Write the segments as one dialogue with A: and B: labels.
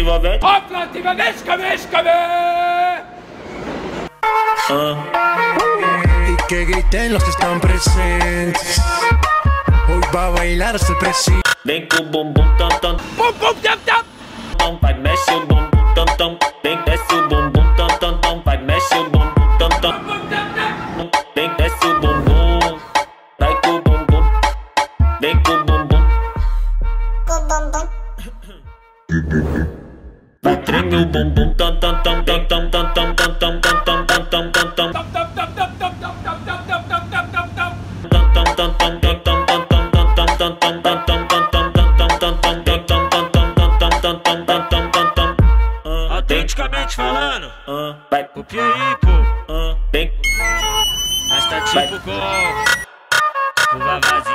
A: envolvente,
B: come, come!
C: Y que griten los que están presentes. Hoy va a bailar el presidente.
A: Vem com o bumbum tam tam
B: Pum, pum, tam, tam!
A: tam. Vai, mexe o bumbum tam tam. Vem, desce o bumbum tam tam tam. Vai, mexe o bumbum tam tam. Vem, desce o bumbum. Vai com o bumbum. Vem com o bumbum. Vai, treme o bumbum
B: meu bumbum.
D: Autenticamente falando,
A: vai
D: pro
A: Pioripo.
D: Mas tá tipo com o
A: tipo Vavá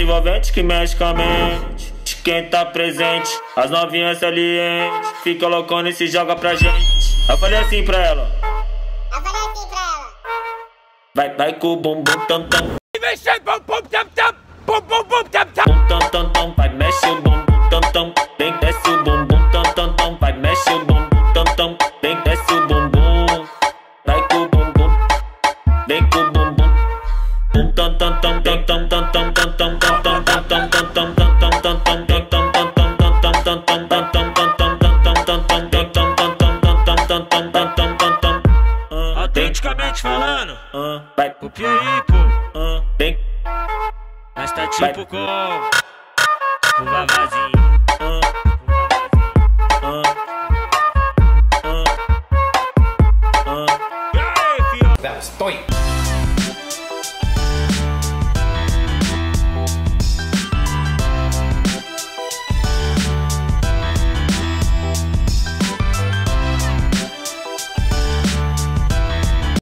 A: flauta envolvente que mexe com a mente. Quem tá presente, as novinhas salientes. Fica loucona e se joga pra gente. Eu falei assim pra ela.
E: Eu falei assim pra ela.
A: Vai, vai com o bumbum tam tam.
B: E vem, cheio, pum, pum, tam, tam! Pum, pum, tam, tam!
A: Bum tam tam tam. Vai, mexe o bumbum tam tam. Vem, desce o bumbum tam tam tam. Vai, mexe o bumbum tam tam. Vem, desce o bumbum. Vai com o bumbum. Vem com o bumbum. Autenticamente falando, vai pro Pieripo, vem. Mas tá tipo com, o Vavazinho.